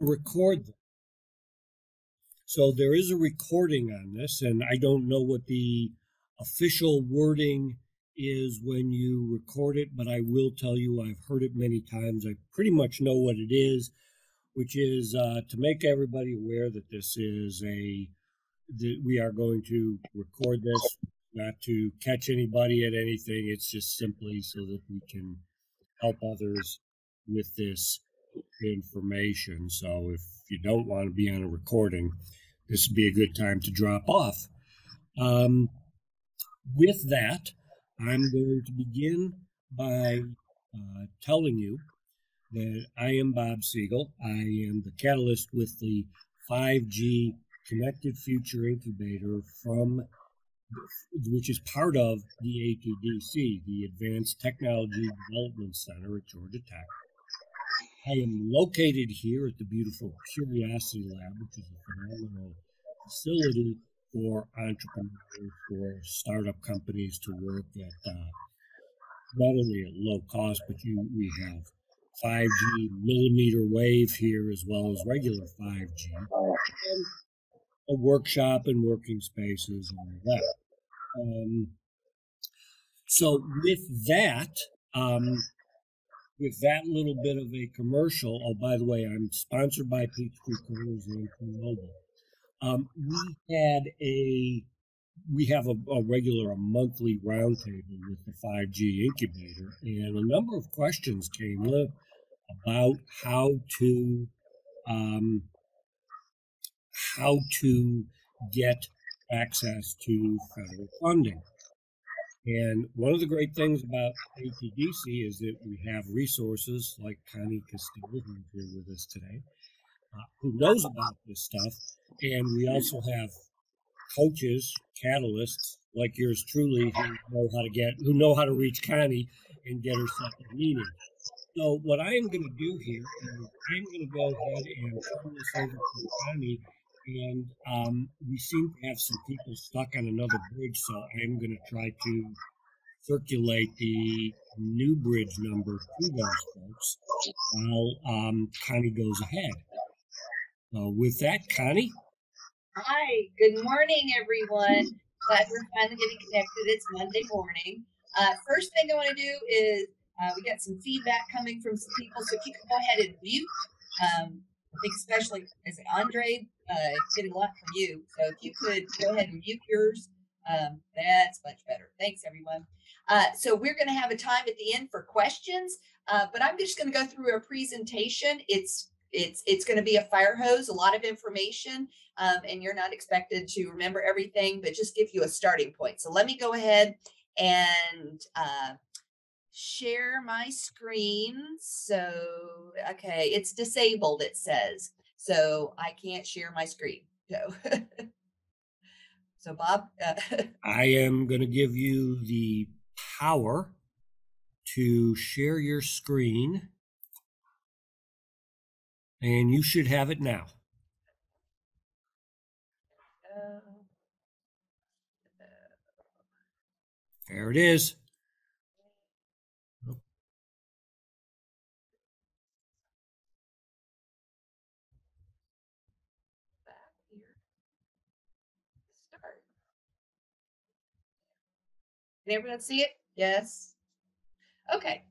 record them. So there is a recording on this, and I don't know what the official wording is when you record it, but I will tell you I've heard it many times. I pretty much know what it is, which is uh, to make everybody aware that this is a that we are going to record this, not to catch anybody at anything. It's just simply so that we can help others with this information. So if you don't want to be on a recording, this would be a good time to drop off. Um, with that, I'm going to begin by uh, telling you that I am Bob Siegel. I am the catalyst with the 5G Connected Future Incubator from which is part of the ATDC, the Advanced Technology Development Center at Georgia Tech. I am located here at the beautiful Curiosity Lab, which is a phenomenal facility for entrepreneurs, for startup companies to work at uh, not only at low cost, but you, we have 5G millimeter wave here as well as regular 5G, and a workshop and working spaces and all that. Um, so with that, um, with that little bit of a commercial, oh, by the way, I'm sponsored by Peachtree Corners and T-Mobile. Um, we had a we have a, a, regular, a monthly roundtable with the 5G incubator, and a number of questions came up about how to um, how to get access to federal funding. And one of the great things about ATDC is that we have resources like Connie Casteel, who's here with us today, uh, who knows about this stuff. And we also have coaches, catalysts like yours truly, who know how to get, who know how to reach Connie and get her a meeting. So what I am going to do here is I'm going to go ahead and turn this over to Connie. And um, we seem to have some people stuck on another bridge, so I'm going to try to circulate the new bridge number to those folks while um, Connie goes ahead. Uh, with that, Connie. Hi, good morning, everyone. Glad we're finally getting connected. It's Monday morning. Uh, first thing I want to do is uh, we got some feedback coming from some people, so if you can go ahead and mute. Um, I think especially as Andre, uh, getting a lot from you. So if you could go ahead and mute yours, um, that's much better. Thanks, everyone. Uh, so we're going to have a time at the end for questions, uh, but I'm just going to go through a presentation. It's it's it's going to be a fire hose, a lot of information, um, and you're not expected to remember everything, but just give you a starting point. So let me go ahead and uh, share my screen. So okay, it's disabled. It says so I can't share my screen. So. so Bob, uh, I am going to give you the power to share your screen and you should have it now. There it is. Can everyone see it? Yes. Okay,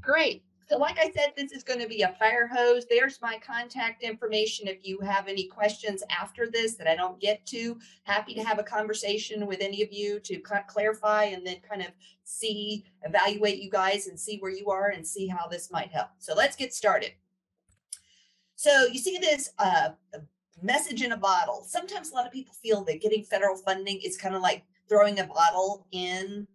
great. So like I said, this is going to be a fire hose. There's my contact information. If you have any questions after this that I don't get to, happy to have a conversation with any of you to clarify and then kind of see, evaluate you guys and see where you are and see how this might help. So let's get started. So you see this uh, message in a bottle. Sometimes a lot of people feel that getting federal funding is kind of like throwing a bottle in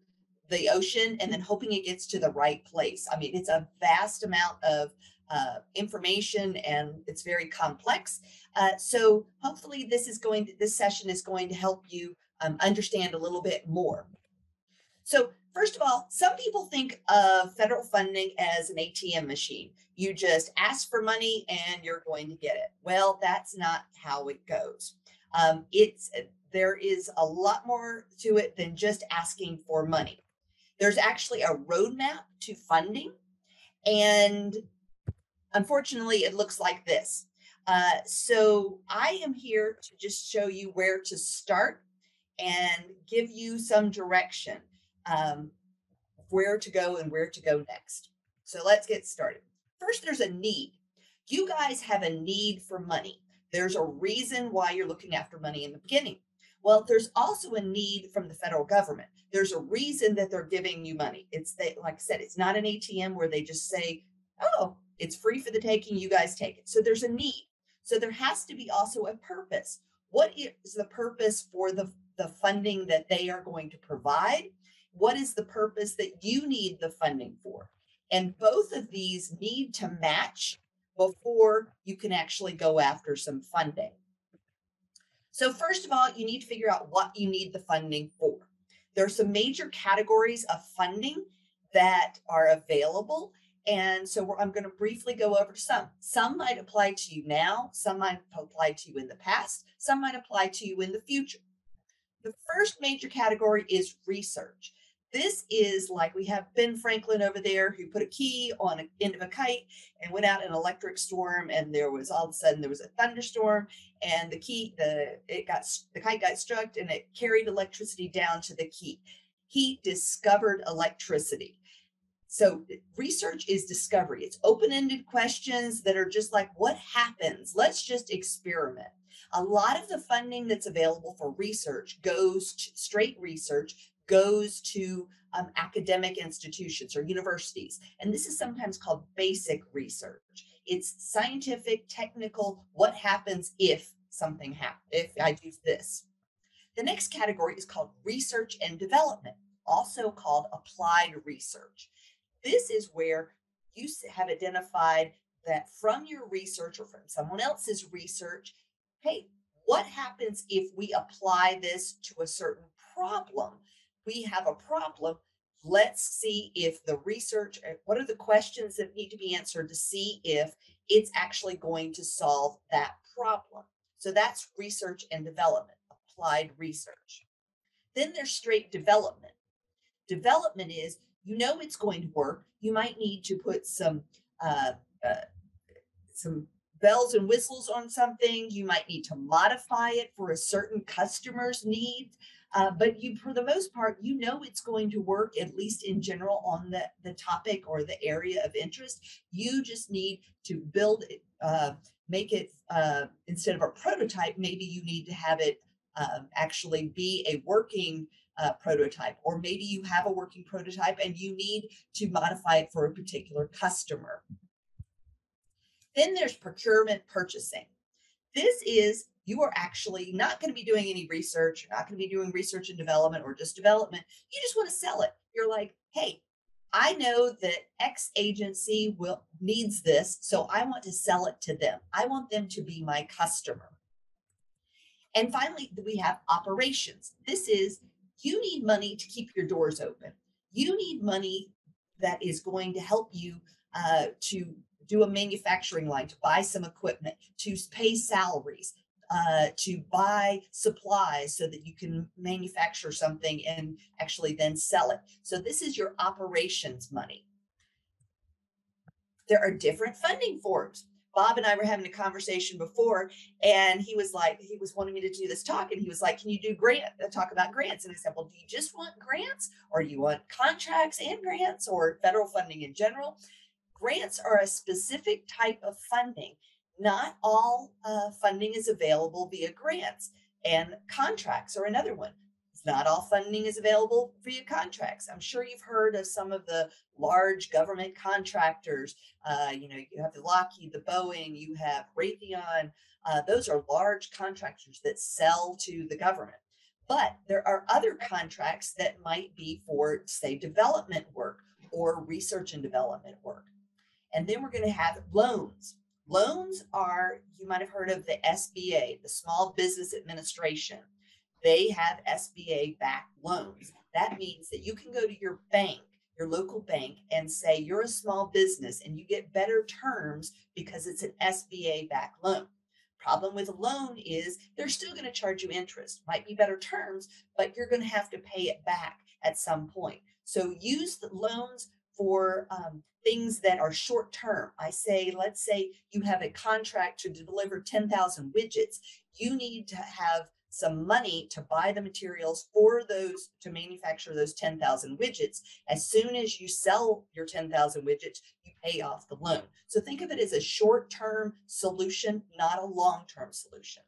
the ocean and then hoping it gets to the right place. I mean, it's a vast amount of uh, information and it's very complex. Uh, so hopefully this is going to, this session is going to help you um, understand a little bit more. So first of all, some people think of federal funding as an ATM machine. You just ask for money and you're going to get it. Well, that's not how it goes. Um, it's there is a lot more to it than just asking for money. There's actually a roadmap to funding. And unfortunately, it looks like this. Uh, so I am here to just show you where to start and give you some direction um, where to go and where to go next. So let's get started. First, there's a need. You guys have a need for money. There's a reason why you're looking after money in the beginning. Well, there's also a need from the federal government. There's a reason that they're giving you money. It's they, like I said, it's not an ATM where they just say, "Oh, it's free for the taking. You guys take it." So there's a need. So there has to be also a purpose. What is the purpose for the the funding that they are going to provide? What is the purpose that you need the funding for? And both of these need to match before you can actually go after some funding. So, first of all, you need to figure out what you need the funding for. There are some major categories of funding that are available. And so I'm going to briefly go over some. Some might apply to you now, some might apply to you in the past, some might apply to you in the future. The first major category is research. This is like we have Ben Franklin over there who put a key on the end of a kite and went out in an electric storm, and there was all of a sudden there was a thunderstorm, and the key the it got the kite got struck and it carried electricity down to the key. He discovered electricity. So research is discovery. It's open-ended questions that are just like, what happens? Let's just experiment. A lot of the funding that's available for research goes to straight research goes to um, academic institutions or universities. And this is sometimes called basic research. It's scientific, technical, what happens if something happens, if I do this. The next category is called research and development, also called applied research. This is where you have identified that from your research or from someone else's research, hey, what happens if we apply this to a certain problem? We have a problem. Let's see if the research, uh, what are the questions that need to be answered to see if it's actually going to solve that problem. So that's research and development, applied research. Then there's straight development. Development is, you know, it's going to work. You might need to put some uh, uh, some bells and whistles on something. You might need to modify it for a certain customer's needs. Uh, but you, for the most part, you know it's going to work at least in general on the, the topic or the area of interest. You just need to build it, uh, make it uh, instead of a prototype. Maybe you need to have it um, actually be a working uh, prototype, or maybe you have a working prototype and you need to modify it for a particular customer. Then there's procurement purchasing. This is you are actually not going to be doing any research. You're not going to be doing research and development or just development. You just want to sell it. You're like, hey, I know that X agency will needs this, so I want to sell it to them. I want them to be my customer. And finally, we have operations. This is you need money to keep your doors open. You need money that is going to help you uh, to do a manufacturing line, to buy some equipment, to pay salaries, uh, to buy supplies so that you can manufacture something and actually then sell it. So this is your operations money. There are different funding forms. Bob and I were having a conversation before, and he was like, he was wanting me to do this talk, and he was like, "Can you do grant uh, talk about grants?" And I said, "Well, do you just want grants, or do you want contracts and grants, or federal funding in general?" Grants are a specific type of funding not all uh, funding is available via grants, and contracts are another one. Not all funding is available via contracts. I'm sure you've heard of some of the large government contractors. Uh, you know, you have the Lockheed, the Boeing, you have Raytheon. Uh, those are large contractors that sell to the government. But there are other contracts that might be for, say, development work or research and development work. And then we're going to have loans. Loans are, you might have heard of the SBA, the Small Business Administration. They have SBA backed loans. That means that you can go to your bank, your local bank, and say you're a small business and you get better terms because it's an SBA backed loan. Problem with a loan is they're still going to charge you interest. Might be better terms, but you're going to have to pay it back at some point. So use the loans for um, things that are short term. I say, let's say you have a contract to deliver 10,000 widgets. You need to have some money to buy the materials for those to manufacture those 10,000 widgets. As soon as you sell your 10,000 widgets, you pay off the loan. So think of it as a short term solution, not a long term solution.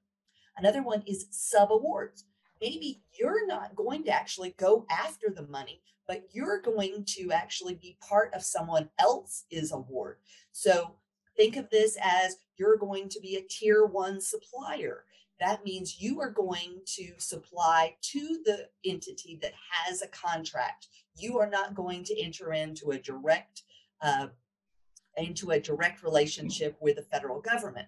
Another one is sub awards. Maybe you're not going to actually go after the money, but you're going to actually be part of someone else's award. So think of this as you're going to be a tier one supplier that means you are going to supply to the entity that has a contract. You are not going to enter into a direct uh, into a direct relationship with the federal government.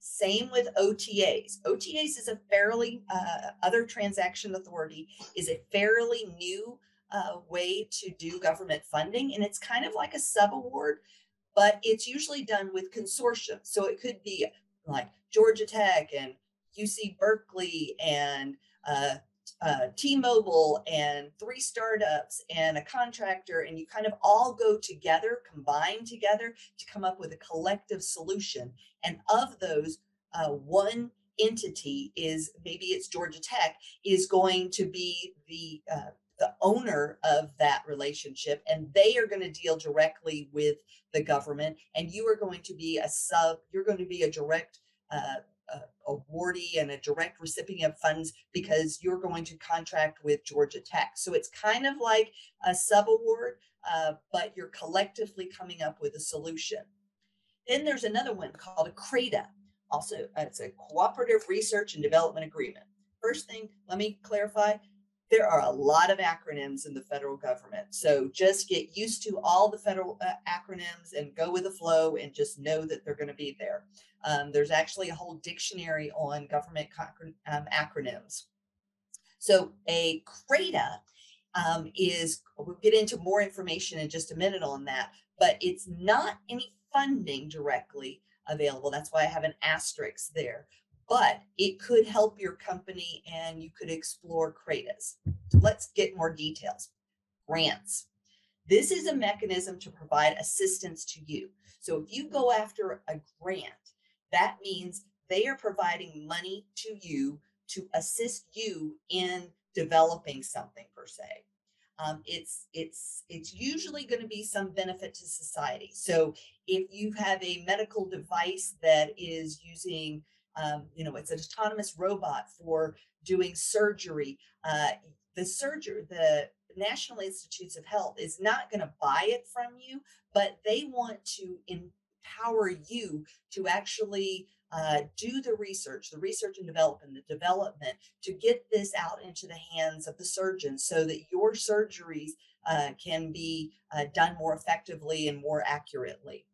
Same with OTAs. OTAs is a fairly uh, other transaction authority is a fairly new uh, way to do government funding, and it's kind of like a sub award, but it's usually done with consortium. So it could be like Georgia Tech and UC Berkeley and uh, uh, T-Mobile and three startups and a contractor, and you kind of all go together, combine together to come up with a collective solution. And of those, uh, one entity is maybe it's Georgia Tech is going to be the uh, the owner of that relationship, and they are going to deal directly with the government, and you are going to be a sub. You're going to be a direct uh, awardee and a direct recipient of funds because you're going to contract with Georgia Tech. So it's kind of like a sub award, uh, but you're collectively coming up with a solution. Then there's another one called a CRADA. Also, uh, it's a cooperative research and development agreement. First thing, let me clarify there are a lot of acronyms in the federal government. So just get used to all the federal uh, acronyms and go with the flow and just know that they're going to be there. Um, there's actually a whole dictionary on government um, acronyms. So a CRADA um, is, we'll get into more information in just a minute on that, but it's not any funding directly available. That's why I have an asterisk there but it could help your company and you could explore CRADAs. Let's get more details. Grants. This is a mechanism to provide assistance to you. So if you go after a grant, that means they are providing money to you to assist you in developing something per se. Um, it's it's it's usually going to be some benefit to society. So if you have a medical device that is using um, you know, it's an autonomous robot for doing surgery. Uh, the surgery, the National Institutes of Health is not going to buy it from you, but they want to empower you to actually uh, do the research, the research and development, the development to get this out into the hands of the surgeons so that your surgeries uh, can be uh, done more effectively and more accurately.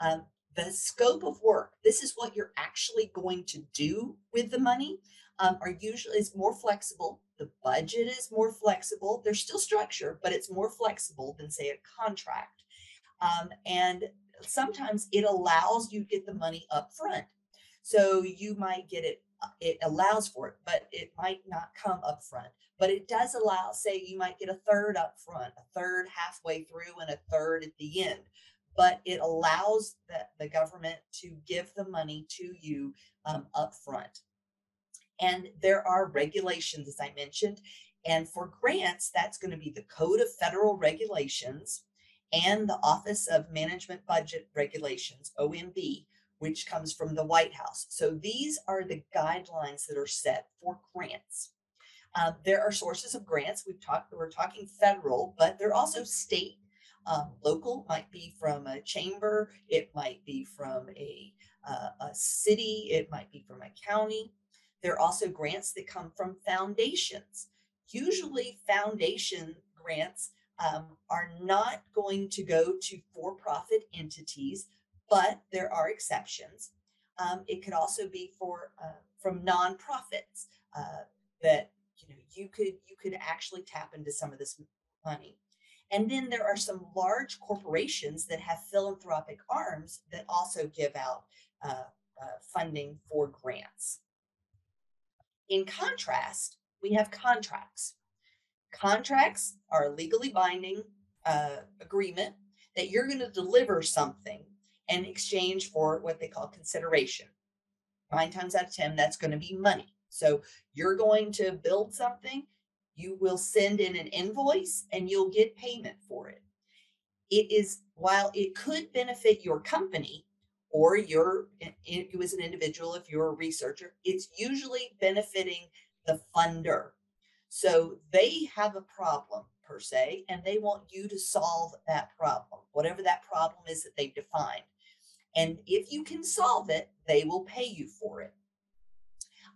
Um, the scope of work this is what you're actually going to do with the money um, are usually is more flexible. The budget is more flexible. There's still structure but it's more flexible than say a contract. Um, and sometimes it allows you to get the money up front so you might get it it allows for it but it might not come up front but it does allow say you might get a third up front a third halfway through and a third at the end but it allows the, the government to give the money to you um, up front. And there are regulations, as I mentioned. And for grants, that's going to be the Code of Federal Regulations and the Office of Management Budget Regulations, OMB, which comes from the White House. So these are the guidelines that are set for grants. Um, there are sources of grants. We've talked, we're talking federal, but they're also state um, local might be from a chamber, it might be from a, uh, a city, it might be from a county. There are also grants that come from foundations. Usually, foundation grants um, are not going to go to for profit entities, but there are exceptions. Um, it could also be for uh, from nonprofits uh, that you know you could you could actually tap into some of this money. And then there are some large corporations that have philanthropic arms that also give out uh, uh, funding for grants. In contrast, we have contracts. Contracts are a legally binding, uh, agreement that you're going to deliver something in exchange for what they call consideration. Nine times out of 10, that's going to be money. So you're going to build something, you will send in an invoice and you'll get payment for it. It is, while it could benefit your company or your, you as an individual, if you're a researcher, it's usually benefiting the funder. So they have a problem per se, and they want you to solve that problem, whatever that problem is that they've defined. And if you can solve it, they will pay you for it.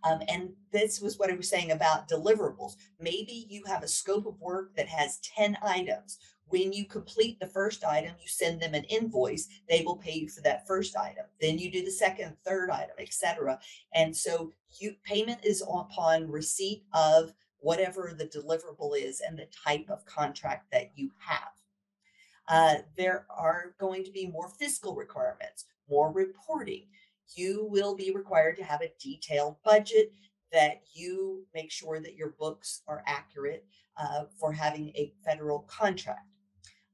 Um, and this was what I was saying about deliverables. Maybe you have a scope of work that has 10 items. When you complete the first item, you send them an invoice. They will pay you for that first item. Then you do the second, third item, etc. And so you payment is upon receipt of whatever the deliverable is and the type of contract that you have. Uh, there are going to be more fiscal requirements, more reporting you will be required to have a detailed budget that you make sure that your books are accurate uh, for having a federal contract.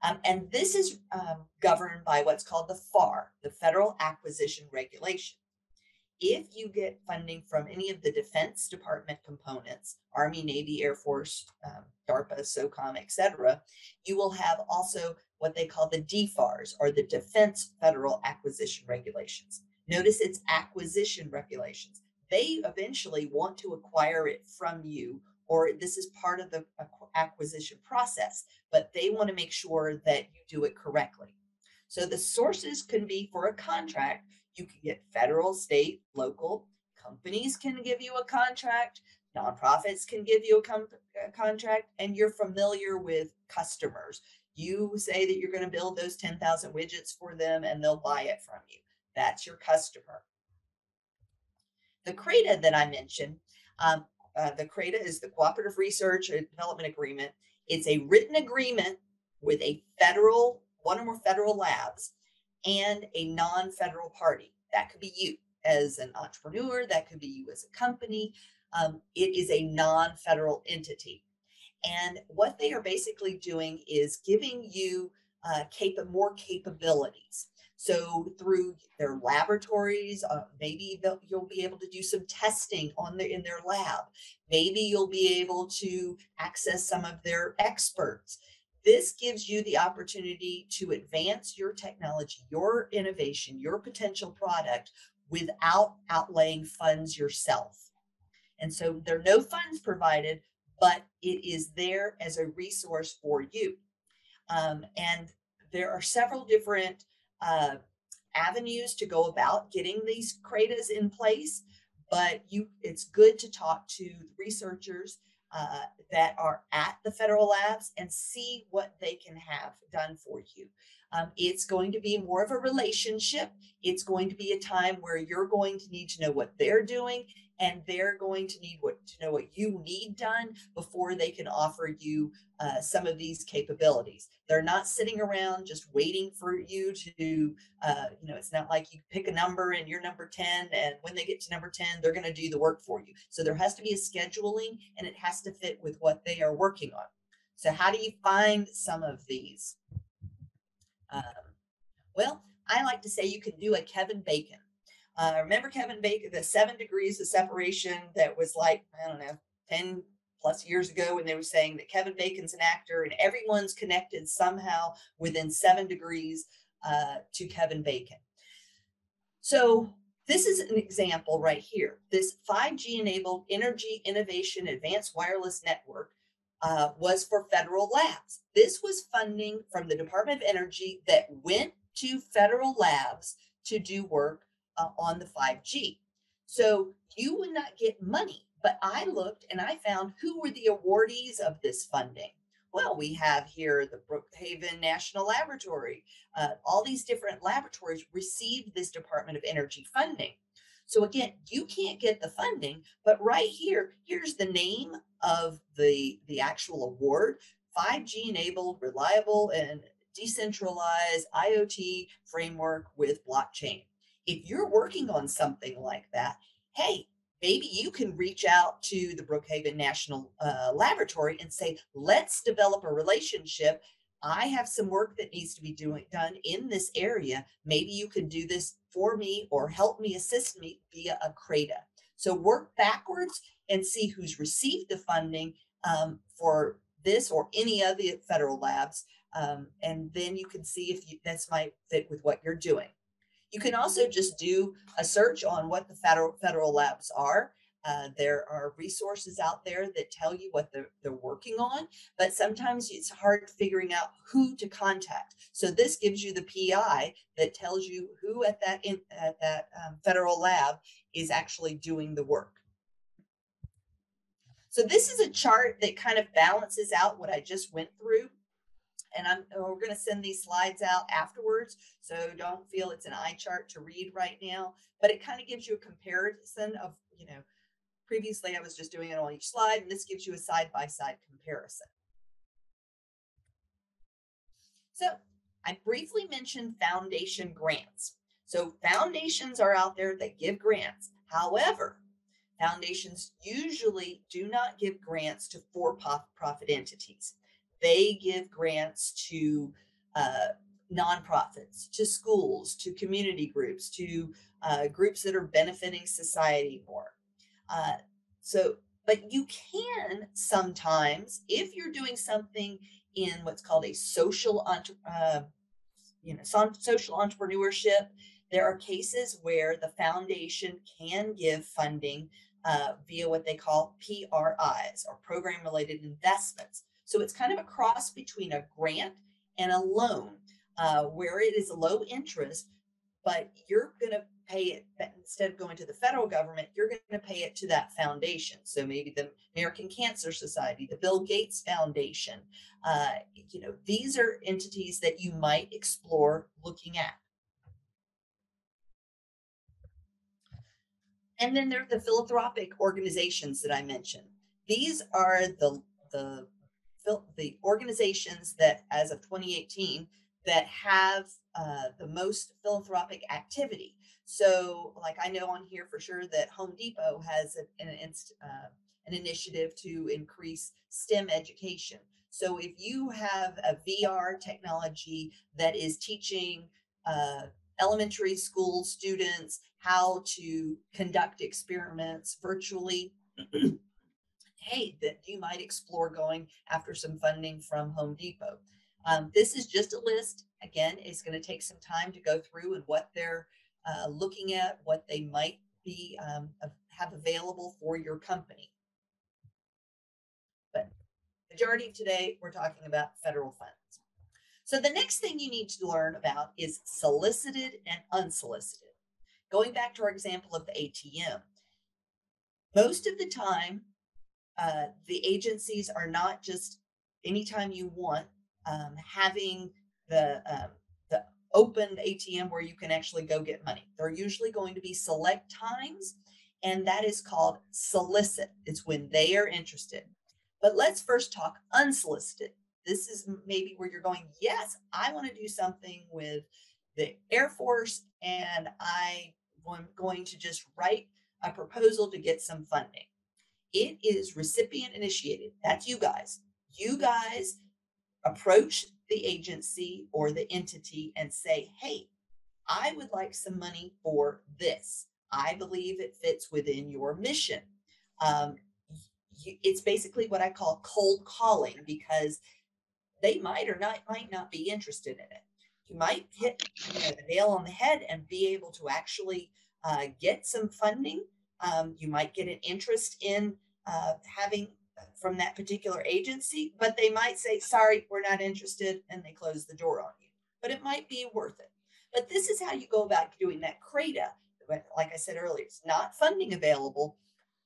Um, and this is um, governed by what's called the FAR, the Federal Acquisition Regulation. If you get funding from any of the Defense Department components, Army, Navy, Air Force, um, DARPA, SOCOM, etc., you will have also what they call the DFARS, or the Defense Federal Acquisition Regulations. Notice it's acquisition regulations. They eventually want to acquire it from you, or this is part of the acquisition process, but they want to make sure that you do it correctly. So the sources can be for a contract. You can get federal, state, local. Companies can give you a contract. Nonprofits can give you a, com- a contract, and you're familiar with customers. You say that you're going to build those 10,000 widgets for them, and they'll buy it from you. That's your customer. The CRADA that I mentioned, um, uh, the CRADA is the Cooperative Research and Development Agreement. It's a written agreement with a federal, one or more federal labs, and a non federal party. That could be you as an entrepreneur, that could be you as a company. Um, it is a non federal entity. And what they are basically doing is giving you uh, cap- more capabilities. So through their laboratories, uh, maybe you'll be able to do some testing on the in their lab. Maybe you'll be able to access some of their experts. This gives you the opportunity to advance your technology, your innovation, your potential product without outlaying funds yourself. And so there are no funds provided, but it is there as a resource for you. Um, and there are several different uh, avenues to go about getting these CRADAs in place, but you it's good to talk to researchers uh, that are at the federal labs and see what they can have done for you. Um, it's going to be more of a relationship. It's going to be a time where you're going to need to know what they're doing and they're going to need what to know what you need done before they can offer you uh, some of these capabilities. They're not sitting around just waiting for you to, uh, you know, it's not like you pick a number and you're number 10, and when they get to number 10, they're going to do the work for you. So there has to be a scheduling and it has to fit with what they are working on. So, how do you find some of these? Um, well, I like to say you can do a Kevin Bacon. Uh, remember Kevin Bacon, the seven degrees of separation that was like, I don't know, 10 plus years ago when they were saying that Kevin Bacon's an actor and everyone's connected somehow within seven degrees uh, to Kevin Bacon. So this is an example right here. This 5G enabled energy innovation advanced wireless network uh, was for federal labs. This was funding from the Department of Energy that went to federal labs to do work uh, on the 5G. So you would not get money, but I looked and I found who were the awardees of this funding. Well, we have here the Brookhaven National Laboratory. Uh, all these different laboratories received this Department of Energy funding. So again, you can't get the funding, but right here, here's the name of the, the actual award, 5G enabled, reliable, and decentralized IoT framework with blockchain if you're working on something like that, hey, maybe you can reach out to the Brookhaven National uh, Laboratory and say, let's develop a relationship I have some work that needs to be doing done in this area. Maybe you can do this for me or help me assist me via a CRADA. So work backwards and see who's received the funding um, for this or any of the federal labs. Um, and then you can see if you, that's might fit with what you're doing. You can also just do a search on what the federal federal labs are uh, there are resources out there that tell you what they're, they're working on, but sometimes it's hard figuring out who to contact. So this gives you the PI that tells you who at that in, at that um, federal lab is actually doing the work. So this is a chart that kind of balances out what I just went through. And I'm we're going to send these slides out afterwards, so don't feel it's an eye chart to read right now. But it kind of gives you a comparison of you know Previously, I was just doing it on each slide, and this gives you a side-by-side comparison. So I briefly mentioned foundation grants. So foundations are out there that give grants. However, foundations usually do not give grants to for-profit entities. They give grants to uh, nonprofits, to schools, to community groups, to uh, groups that are benefiting society more. Uh, so, but you can sometimes, if you're doing something in what's called a social, uh, you know, social entrepreneurship, there are cases where the foundation can give funding uh, via what they call PRIs or program related investments. So it's kind of a cross between a grant and a loan uh, where it is low interest, but you're going to pay it instead of going to the federal government, you're going to pay it to that foundation. So maybe the American Cancer Society, the Bill Gates Foundation. Uh, you know, these are entities that you might explore looking at. And then there are the philanthropic organizations that I mentioned. These are the the the organizations that, as of 2018, that have uh, the most philanthropic activity. So, like I know on here for sure that Home Depot has an, an, uh, an initiative to increase STEM education. So, if you have a VR technology that is teaching uh, elementary school students how to conduct experiments virtually, hey, that you might explore going after some funding from Home Depot. Um, this is just a list. Again, it's going to take some time to go through and what they're uh, looking at what they might be um, have available for your company. But majority of today, we're talking about federal funds. So the next thing you need to learn about is solicited and unsolicited. Going back to our example of the ATM, most of the time, uh, the agencies are not just anytime you want um, having the um, open ATM where you can actually go get money. They're usually going to be select times, and that is called solicit. It's when they are interested. But let's first talk unsolicited. This is maybe where you're going, yes, I want to do something with the Air Force, and I am going to just write a proposal to get some funding. It is recipient initiated. That's you guys. You guys approach the agency or the entity and say, hey, I would like some money for this. I believe it fits within your mission. Um, it's basically what I call cold calling because they might or not might not be interested in it. You might hit you know, the nail on the head and be able to actually uh, get some funding. Um, you might get an interest in uh, having from that particular agency, but they might say, sorry, we're not interested, and they close the door on you. But it might be worth it. But this is how you go about doing that CRADA. Like I said earlier, it's not funding available,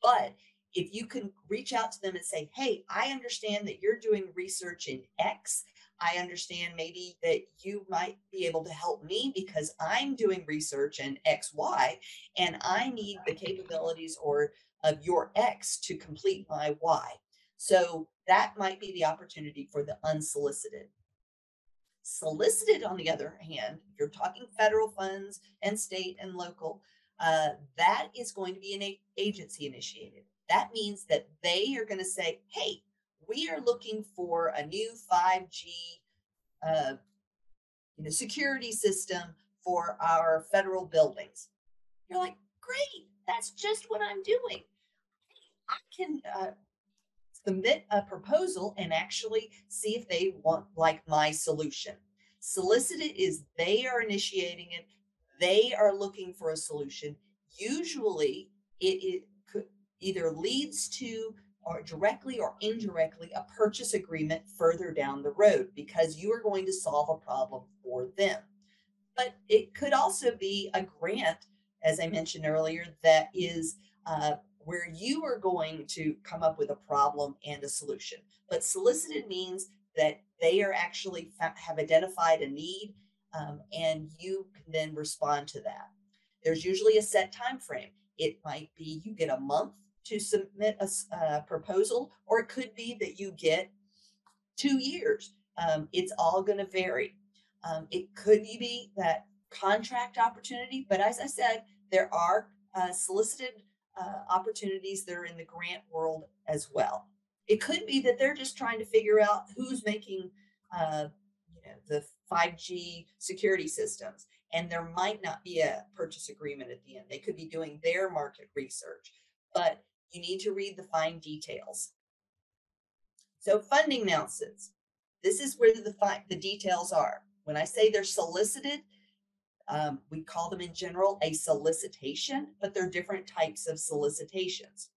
but if you can reach out to them and say, hey, I understand that you're doing research in X. I understand maybe that you might be able to help me because I'm doing research in XY and I need the capabilities or of your X to complete my Y. So that might be the opportunity for the unsolicited. Solicited, on the other hand, if you're talking federal funds and state and local, uh, that is going to be an agency initiated. That means that they are going to say, hey, we are looking for a new 5G uh, you know, security system for our federal buildings. You're like, great, that's just what I'm doing. I can uh, submit a proposal and actually see if they want like my solution. Solicited is they are initiating it, they are looking for a solution. Usually it, it could either leads to or directly or indirectly a purchase agreement further down the road because you are going to solve a problem for them. But it could also be a grant, as I mentioned earlier, that is uh, where you are going to come up with a problem and a solution. But solicited means that they are actually have identified a need um, and you can then respond to that. There's usually a set time frame. It might be you get a month to submit a, a proposal, or it could be that you get two years. Um, it's all going to vary. Um, it could be that contract opportunity, but as I said, there are uh, solicited uh, opportunities that are in the grant world as well. It could be that they're just trying to figure out who's making uh, you know, the 5G security systems, and there might not be a purchase agreement at the end. They could be doing their market research, but you need to read the fine details. So funding announcements. This is where the, fi- the details are. When I say they're solicited, um, we call them in general a solicitation, but they're different types of solicitations.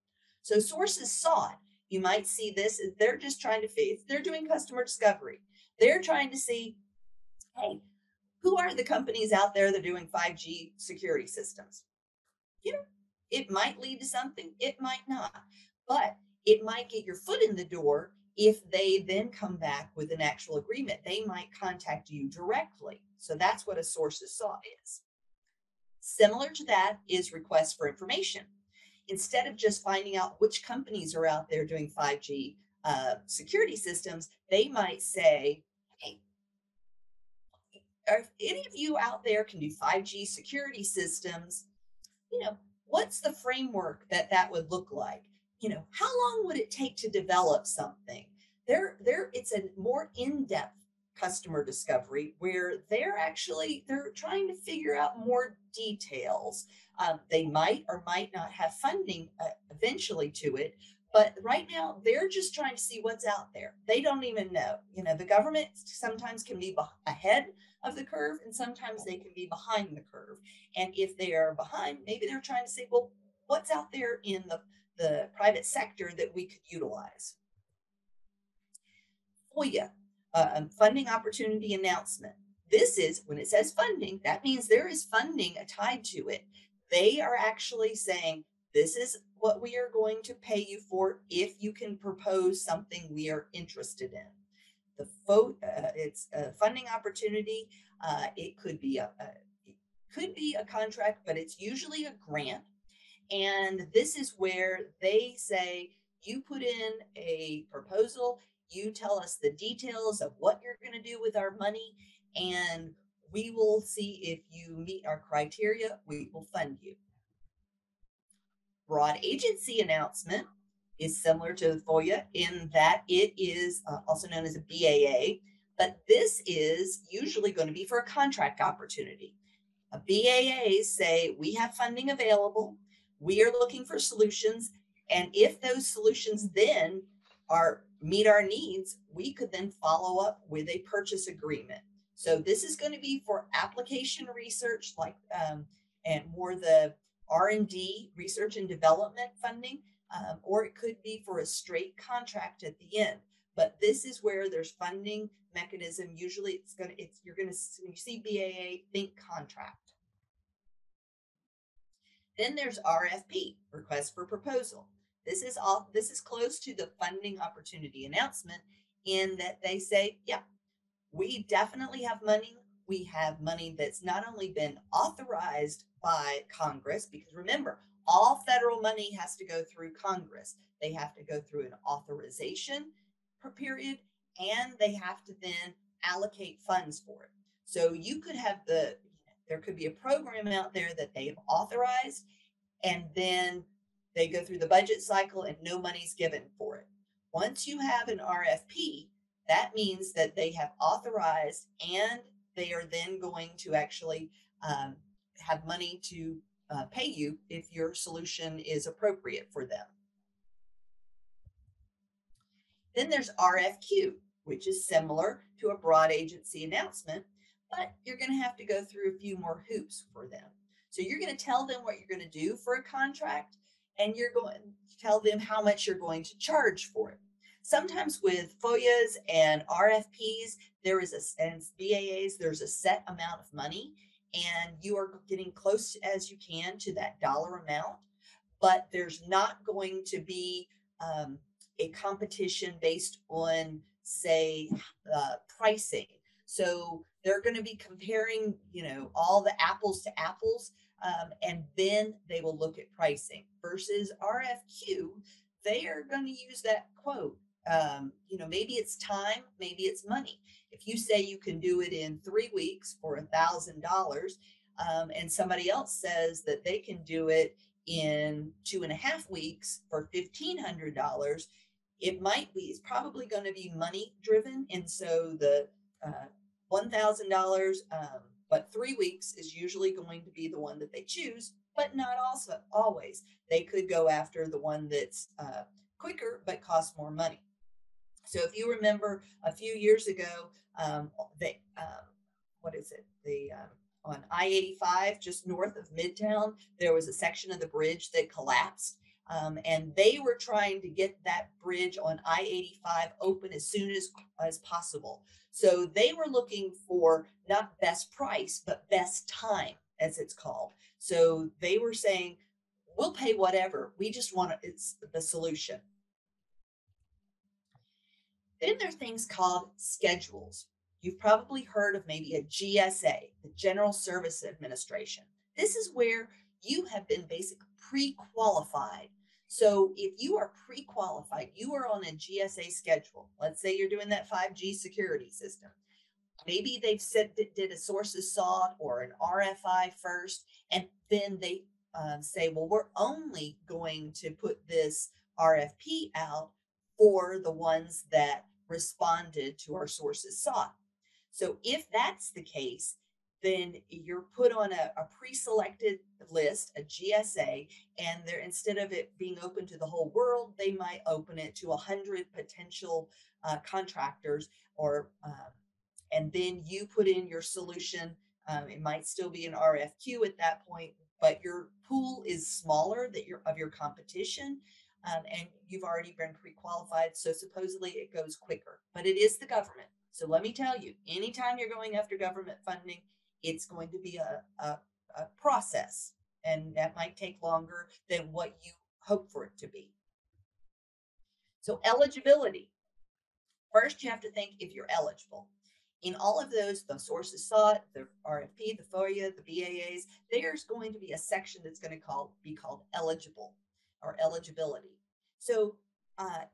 So sources sought, you might see this, they're just trying to, if they're doing customer discovery, they're trying to see, hey, who are the companies out there that are doing 5G security systems? You know, it might lead to something, it might not, but it might get your foot in the door if they then come back with an actual agreement. They might contact you directly. So that's what a sources sought is. Similar to that is request for information. Instead of just finding out which companies are out there doing 5G uh, security systems, they might say, hey, if any of you out there can do 5G security systems, you know, what's the framework that that would look like? You know, how long would it take to develop something? There, there, it's a more in-depth customer discovery where they're actually they're trying to figure out more details. Um, they might or might not have funding uh, eventually to it, but right now they're just trying to see what's out there. They don't even know. You know, the government sometimes can be ahead of the curve and sometimes they can be behind the curve. And if they are behind, maybe they're trying to say, well, what's out there in the, the private sector that we could utilize? FOA, uh, funding opportunity announcement. This is when it says funding, that means there is funding tied to it. They are actually saying, this is what we are going to pay you for if you can propose something we are interested in the fo- uh, it's a funding opportunity. Uh, it could be a, a it could be a contract, but it's usually a grant. And this is where they say you put in a proposal, you tell us the details of what you're going to do with our money, and we will see if you meet our criteria. We will fund you. Broad agency announcement is similar to FOA in that it is uh, also known as a BAA, but this is usually going to be for a contract opportunity. A BAA say we have funding available, we are looking for solutions, and if those solutions then are meet our needs, we could then follow up with a purchase agreement. So this is going to be for application research, like um, and more the R and D, research and development funding um, or it could be for a straight contract at the end. But this is where there's funding mechanism. Usually, it's gonna it's you're gonna when you see BAA, think contract. Then there's RFP, request for proposal. This is all this is close to the funding opportunity announcement in that they say, yeah, we definitely have money. We have money that's not only been authorized by Congress, because remember, all federal money has to go through Congress. They have to go through an authorization period and they have to then allocate funds for it. So you could have the, there could be a program out there that they've authorized and then they go through the budget cycle and no money's given for it. Once you have an RFP, that means that they have authorized and they are then going to actually um, have money to uh, pay you if your solution is appropriate for them. Then there's RFQ, which is similar to a broad agency announcement, but you're going to have to go through a few more hoops for them. So you're going to tell them what you're going to do for a contract, and you're going to tell them how much you're going to charge for it. Sometimes with FOAs and RFPs, there is a and BAAs, there's a set amount of money, and you are getting close as you can to that dollar amount. But there's not going to be um, a competition based on, say, uh, pricing. So they're going to be comparing, you know, all the apples to apples, um, and then they will look at pricing. Versus RFQ, they are going to use that quote. Um, you know, maybe it's time, maybe it's money. If you say you can do it in three weeks for a thousand dollars, um, and somebody else says that they can do it in two and a half weeks for fifteen hundred dollars, it might be it's probably going to be money driven, and so the uh, $1,000, um, but three weeks is usually going to be the one that they choose, but not also always. They could go after the one that's uh, quicker but costs more money. So if you remember a few years ago, um, they, um, what is it? The um, on I-85, just north of Midtown, there was a section of the bridge that collapsed. Um, and they were trying to get that bridge on I-85 open as soon as, as possible. So they were looking for not best price, but best time, as it's called. So they were saying, we'll pay whatever. We just want it, it's the solution. Then there are things called schedules. You've probably heard of maybe a GSA, the General Service Administration. This is where you have been basically pre-qualified so if you are pre-qualified, you are on a GSA schedule. Let's say you're doing that 5G security system. Maybe they've said did a sources sought or an RFI first, and then they um, say, well, we're only going to put this RFP out for the ones that responded to our sources sought. So if that's the case, then you're put on a, a pre-selected list, a GSA, and there instead of it being open to the whole world, they might open it to a hundred potential uh, contractors, or um, and then you put in your solution. Um, it might still be an RFQ at that point, but your pool is smaller that your of your competition, um, and you've already been pre-qualified. So supposedly it goes quicker, but it is the government. So let me tell you, anytime you're going after government funding, it's going to be a, a, a process and that might take longer than what you hope for it to be. So eligibility. First, you have to think if you're eligible. In all of those, the sources sought, the RFP, the FOA, the BAAs, there's going to be a section that's going to call be called eligible or eligibility. So, uh,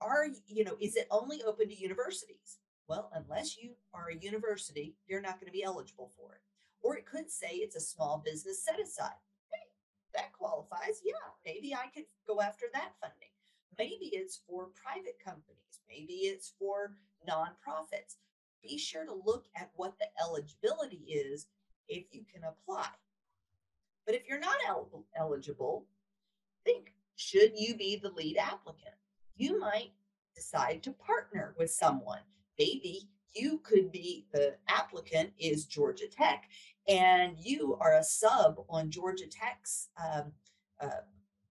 are you know, is it only open to universities? Well, unless you are a university, you're not going to be eligible for it. Or it could say it's a small business set aside. Hey, that qualifies. Yeah, maybe I could go after that funding. Maybe it's for private companies. Maybe it's for nonprofits. Be sure to look at what the eligibility is if you can apply. But if you're not el- eligible, think should you be the lead applicant? You might decide to partner with someone maybe you could be the applicant is Georgia Tech and you are a sub on Georgia Tech's um, uh,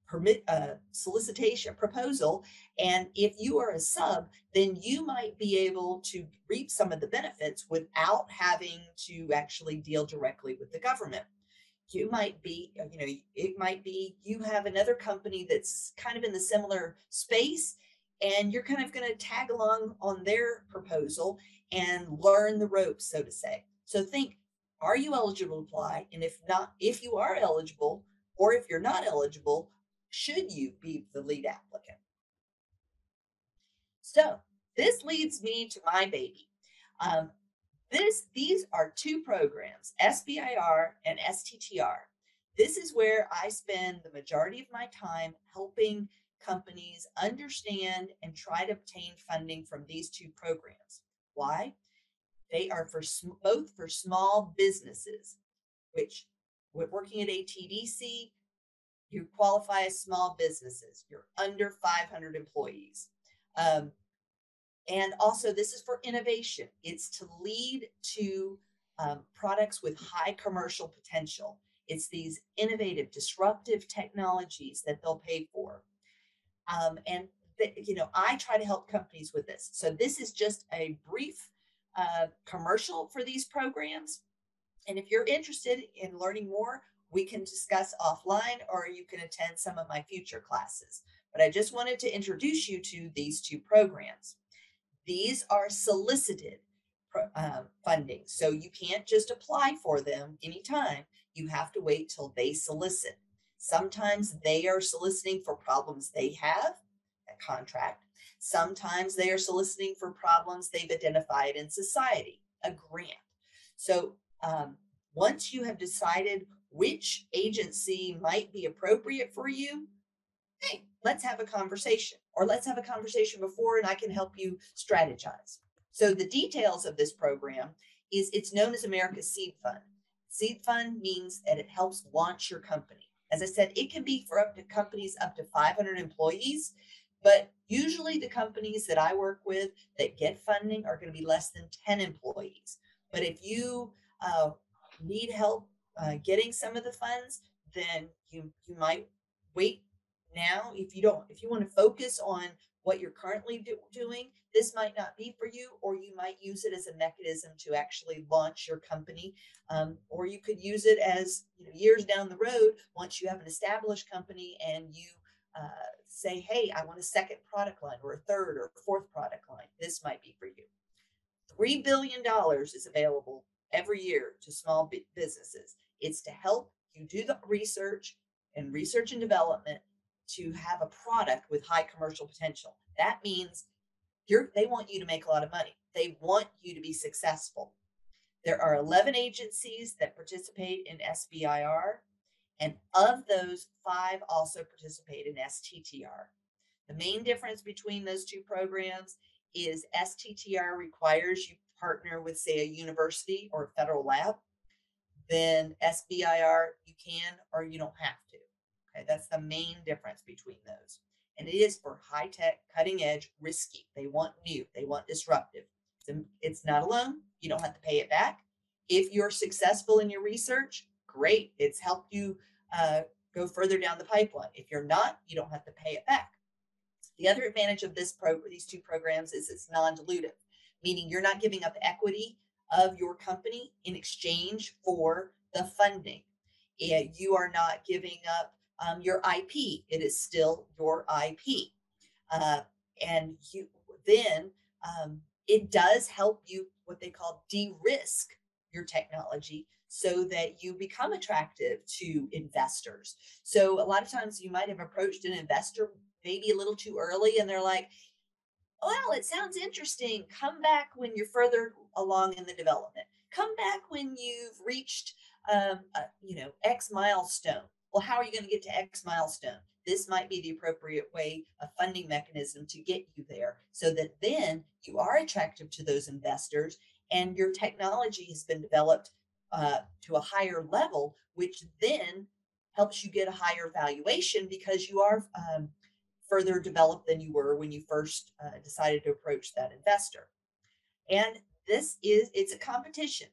permit uh, solicitation proposal. And if you are a sub, then you might be able to reap some of the benefits without having to actually deal directly with the government. You might be, uh, you know, it might be you have another company that's kind of in the similar space and you're kind of going to tag along on their proposal and learn the ropes, so to say. So think, are you eligible to apply? And if not, if you are eligible, or if you're not eligible, should you be the lead applicant? So this leads me to my baby. Um, this, these are two programs, SBIR and STTR. This is where I spend the majority of my time helping companies understand and try to obtain funding from these two programs. Why? They are for both for small businesses, which working at ATDC, you qualify as small businesses. You're under 500 employees. Um, and also, this is for innovation. It's to lead to um, products with high commercial potential. It's these innovative, disruptive technologies that they'll pay for. Um, and you know, I try to help companies with this. So this is just a brief uh, commercial for these programs. And if you're interested in learning more, we can discuss offline or you can attend some of my future classes. But I just wanted to introduce you to these two programs. These are solicited uh, funding, so you can't just apply for them anytime. You have to wait till they solicit. Sometimes they are soliciting for problems they have, a contract. Sometimes they are soliciting for problems they've identified in society, a grant. So um, once you have decided which agency might be appropriate for you, hey, let's have a conversation or let's have a conversation before and I can help you strategize. So the details of this program is it's known as America's Seed Fund. Seed Fund means that it helps launch your company. As I said, it can be for up to companies up to 500 employees, but usually the companies that I work with that get funding are going to be less than 10 employees. But if you uh, need help uh, getting some of the funds, then you you might wait now. If you don't, if you want to focus on what you're currently do, doing, this might not be for you, or you might use it as a mechanism to actually launch your company, um, or you could use it as you know years down the road once you have an established company and you uh, say, "Hey, I want a second product line, or a third, or fourth product line." This might be for you. Three billion dollars is available every year to small businesses. It's to help you do the research and research and development to have a product with high commercial potential. That means you're, they want you to make a lot of money. They want you to be successful. There are 11 agencies that participate in SBIR, and of those, five also participate in STTR. The main difference between those two programs is STTR requires you partner with, say, a university or a federal lab, then SBIR you can or you don't have to. Okay, that's the main difference between those. And it is for high tech, cutting edge, risky. They want new, they want disruptive. It's not a loan. You don't have to pay it back. If you're successful in your research, great. It's helped you uh, go further down the pipeline. If you're not, you don't have to pay it back. The other advantage of this program, these two programs, is it's non-dilutive meaning you're not giving up equity of your company in exchange for the funding. You are not giving up um, your IP. It is still your IP. Uh, and you then um, it does help you what they call de-risk your technology so that you become attractive to investors. So a lot of times you might have approached an investor maybe a little too early and they're like, well, it sounds interesting. Come back when you're further along in the development. Come back when you've reached, um, a, you know, X milestone. Well, how are you going to get to X milestone? This might be the appropriate way, a funding mechanism to get you there so that then you are attractive to those investors and your technology has been developed uh, to a higher level, which then helps you get a higher valuation because you are um, further developed than you were when you first uh, decided to approach that investor. And this is it's a competition.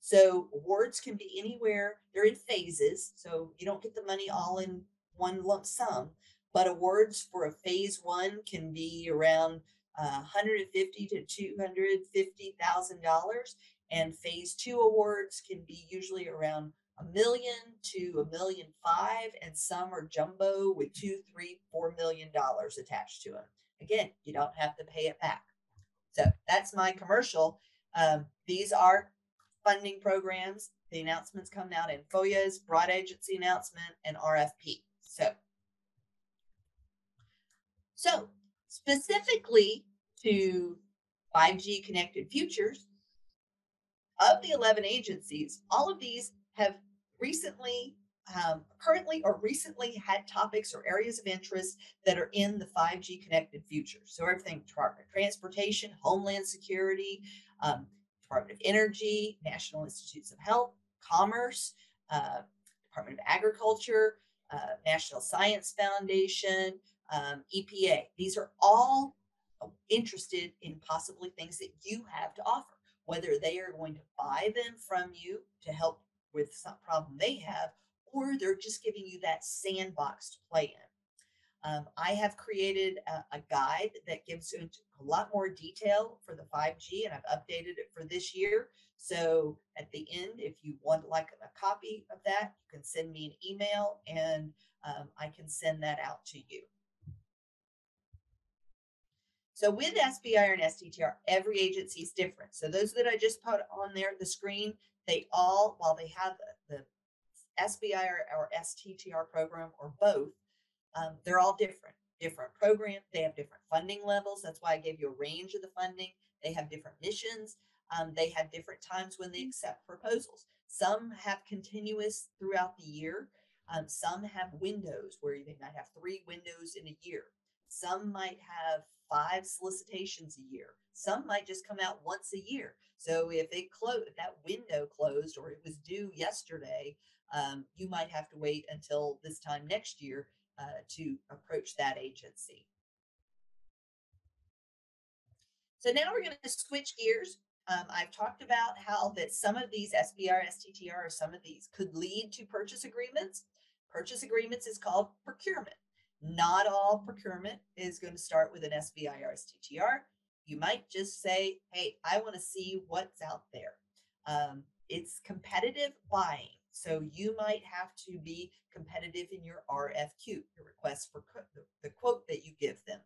So awards can be anywhere, they're in phases. So you don't get the money all in one lump sum, but awards for a phase one can be around uh, 150 to 250 thousand dollars, and phase two awards can be usually around a million to a million five, and some are jumbo with two, three, four million dollars attached to them. Again, you don't have to pay it back. So that's my commercial. Um, these are funding programs. The announcements come out in FOAs, broad agency announcement, and RFP. So, so specifically to 5G connected futures, of the 11 agencies, all of these have recently um, currently or recently had topics or areas of interest that are in the 5G connected future. So everything Transportation, Homeland Security, um, Department of Energy, National Institutes of Health, Commerce, uh, Department of Agriculture, uh, National Science Foundation, um, EPA. These are all interested in possibly things that you have to offer, whether they are going to buy them from you to help with some problem they have, or they're just giving you that sandbox to play in. Um, I have created a, a, guide that gives you a lot more detail for the 5G, and I've updated it for this year. So at the end, if you want like a copy of that, you can send me an email, and um, I can send that out to you. So with SBIR and STTR, every agency is different. So those that I just put on there, the screen, they all, while they have the SBIR or STTR program or both, um, they're all different. Different programs. they have different funding levels. That's why I gave you a range of the funding. They have different missions. Um, they have different times when they accept proposals. Some have continuous throughout the year. Um, some have windows where they might have three windows in a year. Some might have five solicitations a year. Some might just come out once a year. So if it closed, if that window closed or it was due yesterday, um, you might have to wait until this time next year uh, to approach that agency. So now we're going to switch gears. Um, I've talked about how that some of these SBIR, STTR, or some of these could lead to purchase agreements. Purchase agreements is called procurement. Not all procurement is going to start with an SBIR, STTR. You might just say, hey, I want to see what's out there. Um, it's competitive buying. So you might have to be competitive in your RFQ, your request for the quote that you give them.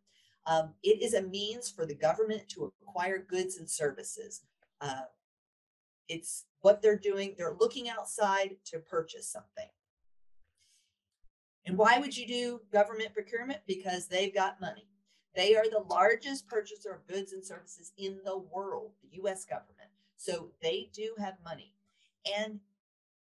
Um, it is a means for the government to acquire goods and services. Uh, it's what they're doing. They're looking outside to purchase something. And why would you do government procurement? Because they've got money. They are the largest purchaser of goods and services in the world, the US government. So they do have money. And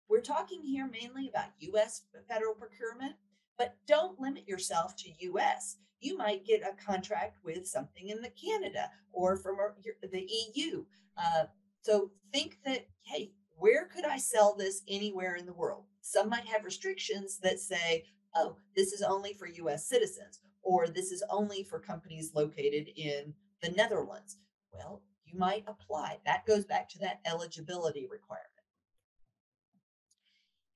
we're talking here mainly about US federal procurement, but don't limit yourself to US. You might get a contract with something in the Canada or from the EU. Uh, so think that, hey, where could I sell this anywhere in the world? Some might have restrictions that say, oh, this is only for US citizens, or this is only for companies located in the Netherlands. Well, you might apply. That goes back to that eligibility requirement.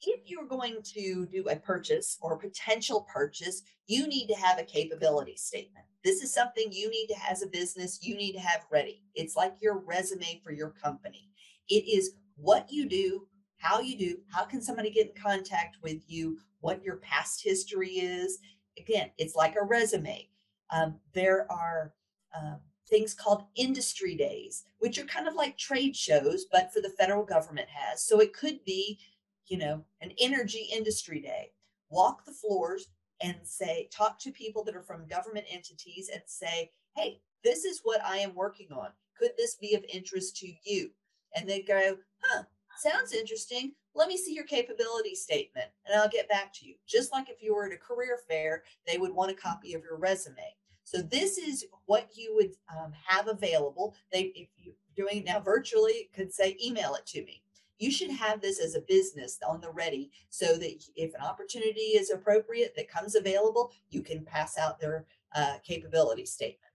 If you're going to do a purchase or a potential purchase, you need to have a capability statement. This is something you need to, as a business, you need to have ready. It's like your resume for your company. It is what you do, how you do, how can somebody get in contact with you, what your past history is. Again, it's like a resume. Um, there are um, things called industry days, which are kind of like trade shows, but for the federal government has. So it could be, you know, an energy industry day. Walk the floors and say, talk to people that are from government entities and say, hey, this is what I am working on. Could this be of interest to you? And they go, huh, sounds interesting. Let me see your capability statement and I'll get back to you. Just like if you were at a career fair, they would want a copy of your resume. So this is what you would um, have available. They, if you're doing it now virtually, could say email it to me. You should have this as a business on the ready so that if an opportunity is appropriate that comes available, you can pass out their uh, capability statement.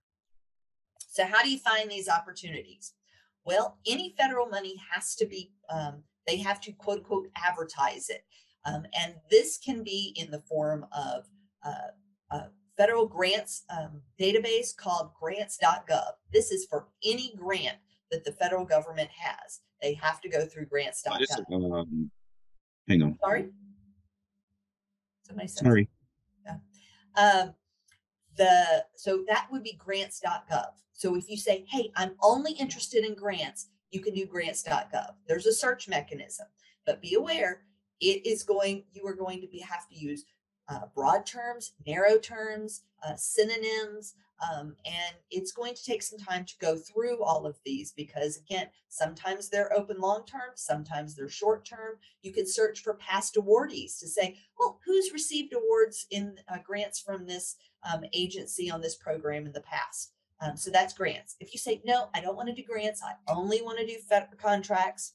So how do you find these opportunities? Well, any federal money has to be, um, they have to quote unquote advertise it. Um, and this can be in the form of uh, a federal grants um, database called grants.gov. This is for any grant that the federal government has. They have to go through grants.gov. Um, hang on. Sorry. Somebody said Sorry. Yeah. Um, the so that would be grants.gov. So if you say, hey, I'm only interested in grants, you can do grants.gov. There's a search mechanism, but be aware it is going, you are going to be have to use uh, broad terms, narrow terms, uh, synonyms, um, and it's going to take some time to go through all of these because, again, sometimes they're open long term, sometimes they're short term. You can search for past awardees to say, well, who's received awards in uh, grants from this um, agency on this program in the past? Um, so that's grants. If you say, no, I don't want to do grants, I only want to do federal contracts,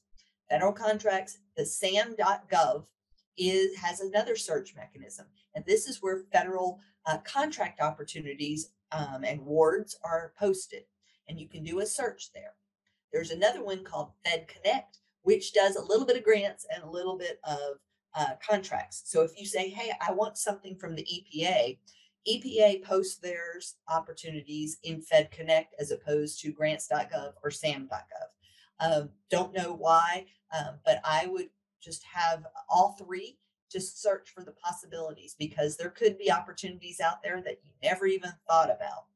federal contracts, the sam.gov is has another search mechanism. And this is where federal uh, contract opportunities um, and wards are posted. And you can do a search there. There's another one called Fed Connect, which does a little bit of grants and a little bit of uh, contracts. So if you say, hey, I want something from the EPA, EPA posts their opportunities in Fed Connect as opposed to grants.gov or sam.gov. Um, don't know why, um, but I would just have all three just search for the possibilities because there could be opportunities out there that you never even thought about.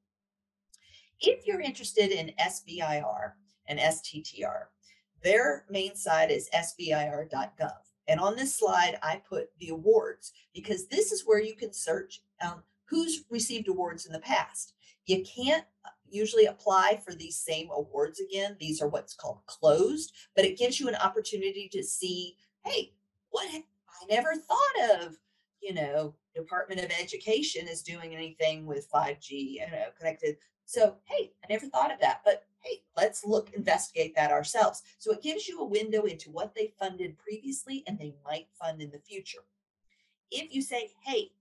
If you're interested in SBIR and STTR, their main site is sbir.gov. And on this slide, I put the awards because this is where you can search um, who's received awards in the past. You can't uh, usually apply for these same awards again. These are what's called closed, but it gives you an opportunity to see, hey, what I never thought of, you know, Department of Education is doing anything with 5G, you know, connected. So, hey, I never thought of that, but hey, let's look, investigate that ourselves. So it gives you a window into what they funded previously and they might fund in the future. If you say, hey,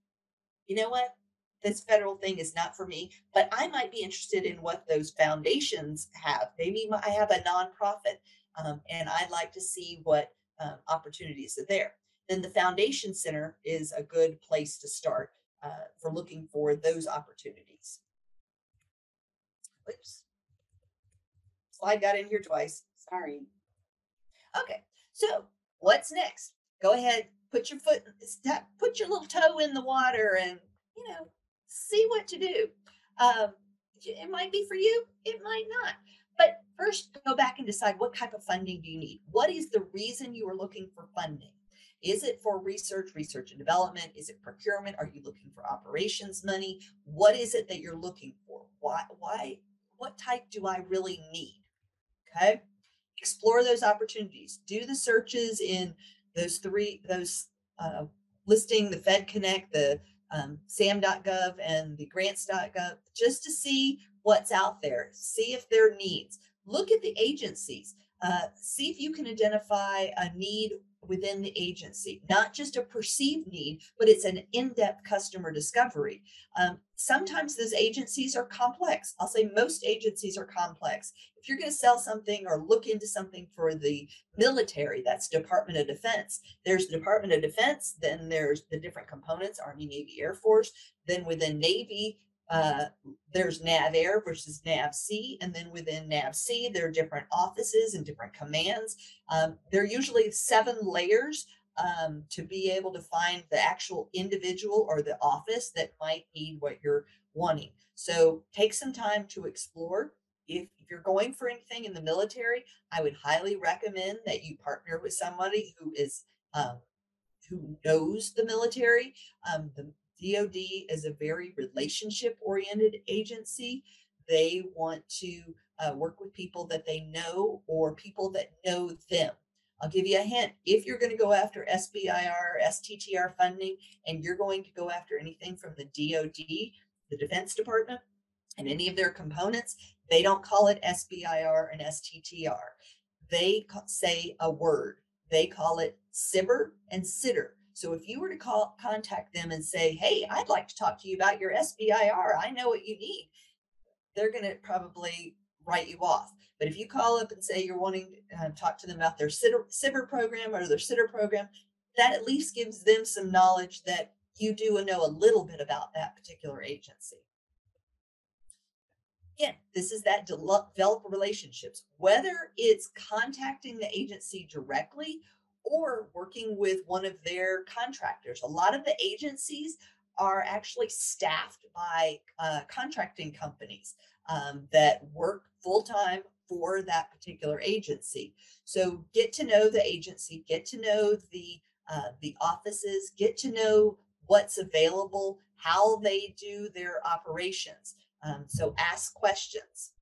you know what? This federal thing is not for me, but I might be interested in what those foundations have. Maybe I have a nonprofit um, and I'd like to see what um, opportunities are there then the Foundation Center is a good place to start uh, for looking for those opportunities. Oops. Slide got in here twice. Sorry. Okay, so what's next? Go ahead, put your foot, step, put your little toe in the water and, you know, see what to do. Um, it might be for you, it might not. But first, go back and decide what type of funding do you need? What is the reason you are looking for funding? Is it for research, research and development? Is it procurement? Are you looking for operations money? What is it that you're looking for? Why, why, what type do I really need? Okay. Explore those opportunities. Do the searches in those three, those uh, listing the Fed Connect, the um, sam.gov and the grants.gov just to see what's out there. See if there are needs. Look at the agencies. Uh, see if you can identify a need within the agency, not just a perceived need, but it's an in depth customer discovery. Um, sometimes those agencies are complex. I'll say most agencies are complex. If you're going to sell something or look into something for the military, that's Department of Defense. There's the Department of Defense, then there's the different components Army, Navy, Air Force. Then within Navy, uh, there's NAVAIR versus nav NAVSEA, and then within nav NAVSEA, there are different offices and different commands. Um, there are usually seven layers um, to be able to find the actual individual or the office that might need what you're wanting. So take some time to explore. If, if you're going for anything in the military, I would highly recommend that you partner with somebody who is um, who knows the military. Um, the DoD is a very relationship oriented agency. They want to uh, work with people that they know or people that know them. I'll give you a hint. If you're going to go after SBIR, STTR funding, and you're going to go after anything from the DoD, the Defense Department, and any of their components, they don't call it SBIR and STTR. They say a word. They call it SBIR and SITR. So if you were to call contact them and say, "Hey, I'd like to talk to you about your SBIR. I know what you need," they're going to probably write you off. But if you call up and say you're wanting to uh, talk to them about their SBIR program or their SITR program, that at least gives them some knowledge that you do know a little bit about that particular agency. Again, this is that develop relationships, whether it's contacting the agency directly or working with one of their contractors. A lot of the agencies are actually staffed by uh, contracting companies um, that work full time for that particular agency. So get to know the agency, get to know the uh, the offices, get to know what's available, how they do their operations. Um, so ask questions.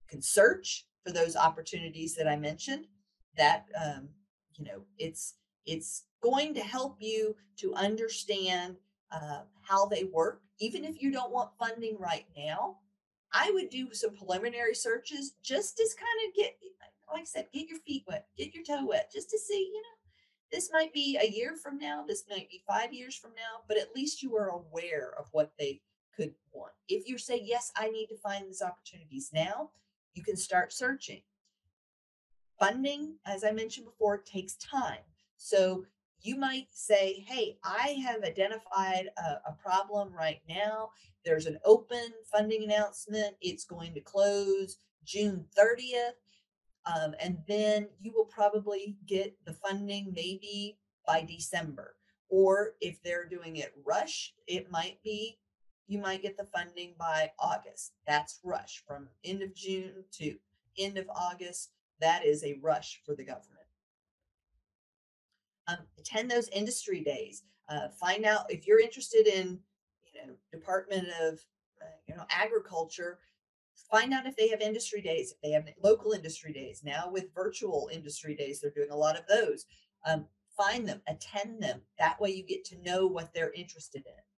You can search for those opportunities that I mentioned. That um, you know, it's it's going to help you to understand uh, how they work, even if you don't want funding right now. I would do some preliminary searches just as kind of get, like I said, get your feet wet, get your toe wet, just to see, you know, this might be a year from now, this might be five years from now, but at least you are aware of what they could want. If you say, yes, I need to find these opportunities now, you can start searching. Funding, as I mentioned before, takes time. So you might say, hey, I have identified a, a, problem right now. There's an open funding announcement. It's going to close June 30th. Um, and then you will probably get the funding maybe by December. Or if they're doing it rush, it might be you might get the funding by August. That's rush from end of June to end of August. That is a rush for the government. Um, attend those industry days. Uh, find out if you're interested in, you know, Department of, uh, you know, Agriculture. Find out if they have industry days, if they have local industry days. Now with virtual industry days, they're doing a lot of those. Um, find them, attend them. That way you get to know what they're interested in.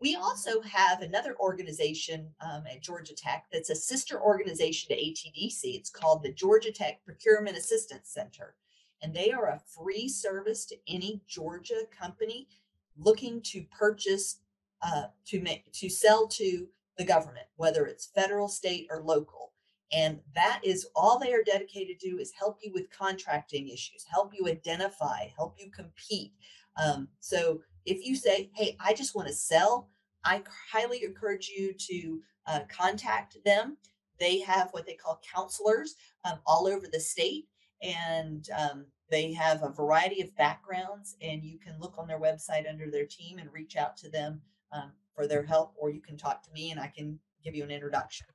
We also have another organization um, at Georgia Tech that's a sister organization to ATDC. It's called the Georgia Tech Procurement Assistance Center. And they are a free service to any Georgia company looking to purchase, uh, to make, to sell to the government, whether it's federal, state, or local. And that is all they are dedicated to is help you with contracting issues, help you identify, help you compete. Um, so if you say, hey, I just want to sell, I highly encourage you to uh, contact them. They have what they call counselors um, all over the state, and um, they have a variety of backgrounds. And you can look on their website under their team and reach out to them um, for their help, or you can talk to me and I can give you an introduction.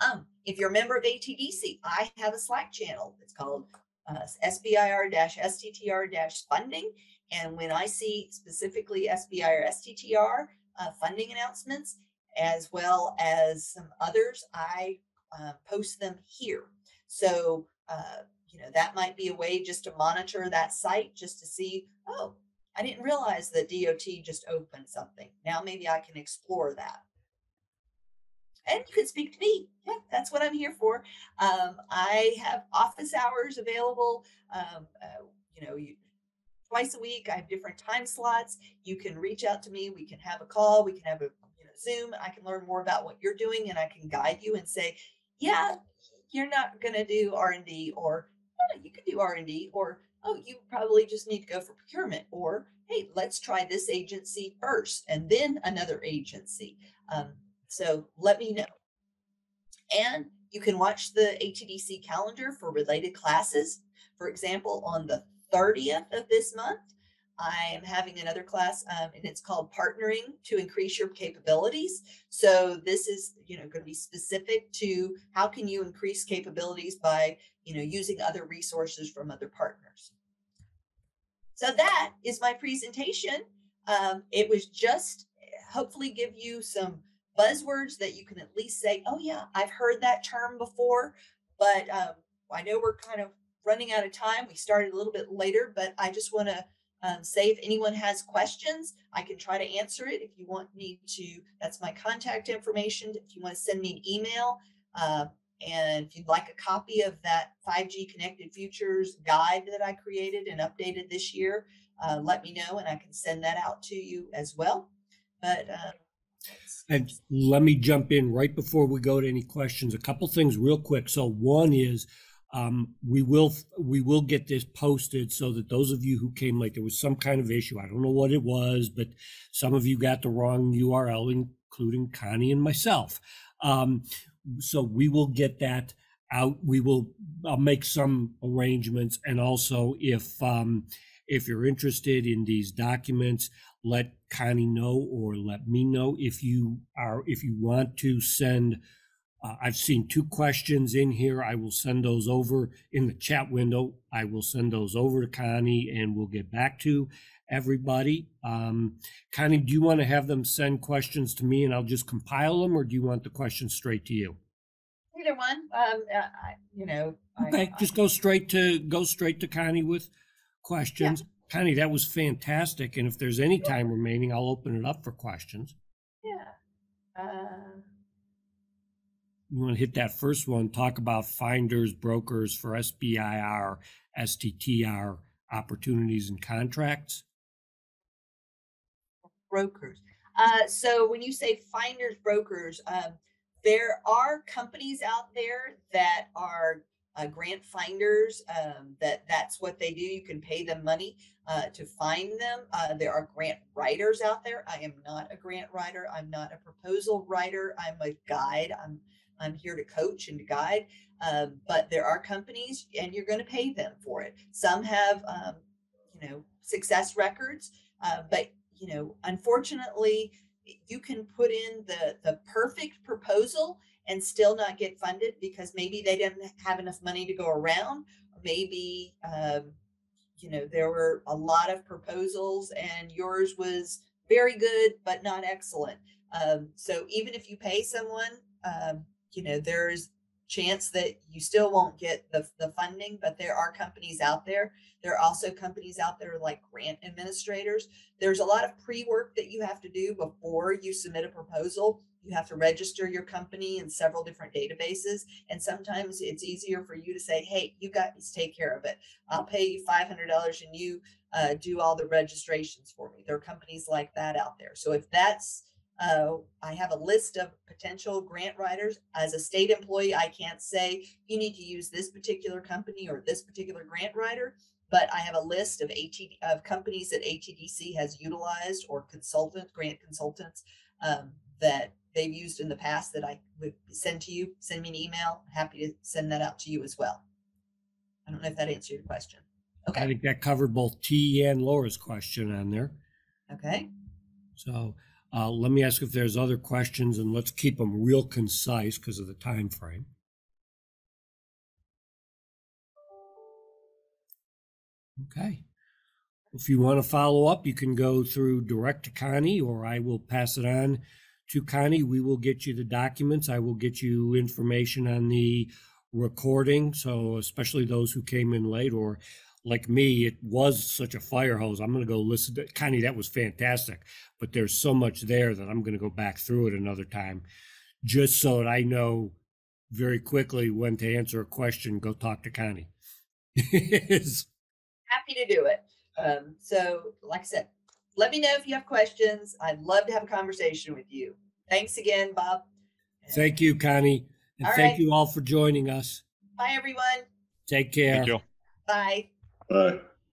Um, if you're a member of ATDC, I have a Slack channel. It's called uh, SBIR-STTR-funding. And when I see specifically SBI or STTR uh, funding announcements, as well as some others, I uh, post them here. So, uh, you know, that might be a way just to monitor that site, just to see, oh, I didn't realize that DOT just opened something. Now maybe I can explore that. And you can speak to me. Yeah, that's what I'm here for. Um, I have office hours available. Um, uh, you know, you, twice a week. I have different time slots. You can reach out to me. We can have a call. We can have a you know, Zoom. I can learn more about what you're doing, and I can guide you and say, yeah, you're not going to do R and D, or you can do R and D, or oh, you probably just need to go for procurement, or hey, let's try this agency first, and then another agency. Um, so let me know. And you can watch the ATDC calendar for related classes. For example, on the 30th of this month, I am having another class um, and it's called partnering to increase your capabilities. So this is, you know, going to be specific to how can you increase capabilities by, you know, using other resources from other partners. So that is my presentation. Um, it was just hopefully give you some buzzwords that you can at least say, oh yeah, I've heard that term before, but um, I know we're kind of running out of time. We started a little bit later, but I just want to um, say if anyone has questions, I can try to answer it. If you want me to, that's my contact information. If you want to send me an email, uh, and if you'd like a copy of that 5G Connected Futures guide that I created and updated this year, uh, let me know and I can send that out to you as well. But uh, and let me jump in right before we go to any questions. A couple things real quick. So one is um, we will we will get this posted so that those of you who came late, there was some kind of issue. I don't know what it was, but some of you got the wrong URL, including Connie and myself. Um, so we will get that out. We will I'll make some arrangements, and also if um, if you're interested in these documents, let Connie know or let me know if you are if you want to send uh, I've seen two questions in here. I will send those over in the chat window. I will send those over to Connie and we'll get back to. everybody. Um, Connie, do you want to have them send questions to me and I'll just compile them, or do you want the questions straight to you? Either one, um, uh, I, you know. I- Okay, I- just go straight to go straight to Connie with questions. Connie, that was fantastic. And if there's any time remaining, I'll open it up for questions. Yeah. Uh, You want to hit that first one, talk about finders, brokers for SBIR, STTR opportunities and contracts. brokers. Uh, so when you say finders brokers, um, there are companies out there that are uh, grant finders. Um, that that's what they do. You can pay them money uh, to find them. Uh, there are grant writers out there. I am not a grant writer. I'm not a proposal writer. I'm a guide. I'm I'm here to coach and to guide. Um, but there are companies, and you're going to pay them for it. Some have, um, you know, success records, uh, but you know, unfortunately, you can put in the the perfect proposal and still not get funded because maybe they didn't have enough money to go around. Maybe um, you know there were a lot of proposals and yours was very good but not excellent. Um, so even if you pay someone, um, you know there's chance that you still won't get the, the funding but there are companies out there. There are also companies out there like grant administrators. There's a lot of pre-work that you have to do before you submit a proposal. You have to register your company in several different databases and sometimes it's easier for you to say hey you guys take care of it. I'll pay you $500 and you uh, do all the registrations for me. There are companies like that out there. So if that's uh, I have a list of potential grant writers. As a state employee, I can't say you need to use this particular company or this particular grant writer, but I have a list of AT of companies that ATDC has utilized or consultant grant consultants um, that they've used in the past that I would send to you. Send me an email. Happy to send that out to you as well. I don't know if that answered your question. Okay. I think that covered both T and Laura's question on there. Okay. So uh, let me ask if there's other questions and let's keep them real concise because of the time frame. Okay. If you want to follow up, you can go through direct to Connie or I will pass it on to Connie. We will get you the documents. I will get you information on the recording. So especially those who came in late or like me, it was such a fire hose. I'm going to go listen to Connie. That was fantastic, but there's so much there that I'm going to go back through it another time, just so that I know very quickly when to answer a question. Go talk to Connie. Happy to do it. Um, so, like I said, let me know if you have questions. I'd love to have a conversation with you. Thanks again, Bob. Thank you, Connie, and All thank right. you all for joining us. Bye, everyone. Take care. Thank you. Bye. Bye.